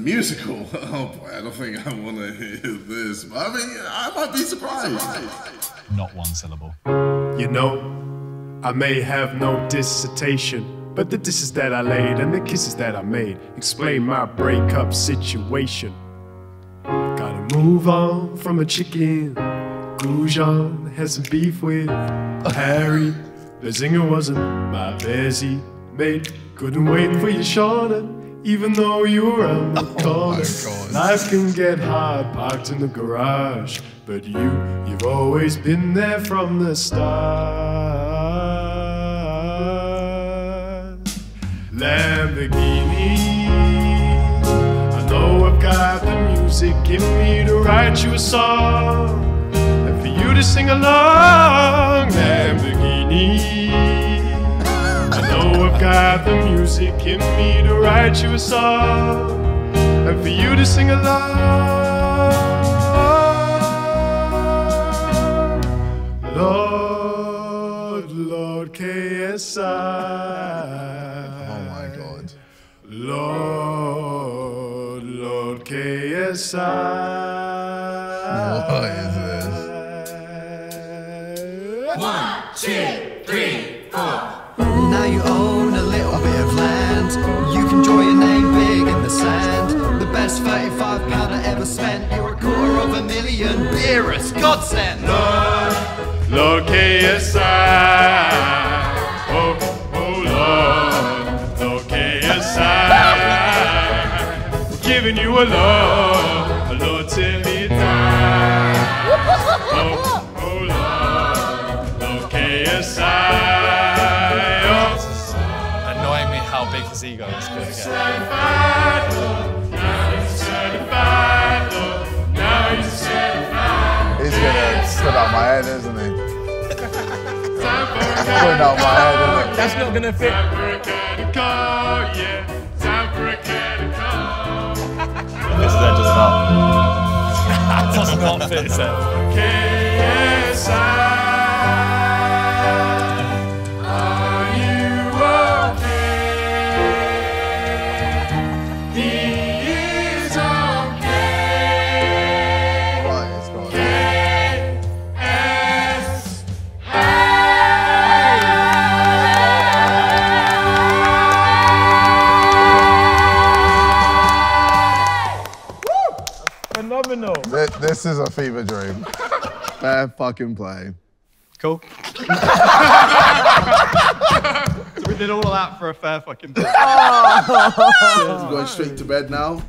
Musical? Oh boy, I don't think I want to hear this. But I mean, I might be surprised. Not one syllable. You know, I may have no dissertation, but the dishes that I laid and the kisses that I made explain my breakup situation. Gotta move on from a chicken. Goujon has some beef with Harry. The zinger wasn't my busy mate. Couldn't wait for you, Shauna, even though you're on the oh corner. Life can get hard parked in the garage, but you, you've always been there from the start. Lamborghini, I know I've got the music in me to write you a song and for you to sing along. Lamborghini, I know I've got the music in me to write you a song and for you to sing along. Lord, Lord KSI. Oh my god. Lord, Lord KSI. What is this? Now you own a little bit of land. You can draw your name big in the sand. The best 35 pound I ever spent. You're a quarter of a million. Beerus, godsend. Lord KSI. Oh, oh Lord, Lord KSI. We're giving you a Lord, a Lord till he dies. Oh, oh Lord, Lord KSI. Certified Lord, now you're. He's gonna put out my head, isn't he? Time for a Putting out my head, isn't it? That's not going to fit. Time for a catty call, yeah. Time for a catty call. This is just not. does not fit his head. Phenomenal. This, this is a fever dream. Fair fucking play. Cool. so we did all of that for a fair fucking. I'm going straight to bed now.